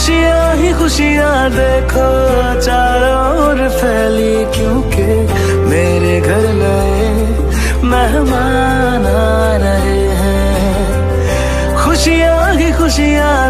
खुशियाँ ही खुशियाँ देखो, चारों ओर फैली क्योंकि मेरे घर नए मेहमान आ रहे हैं। खुशियाँ ही खुशियाँ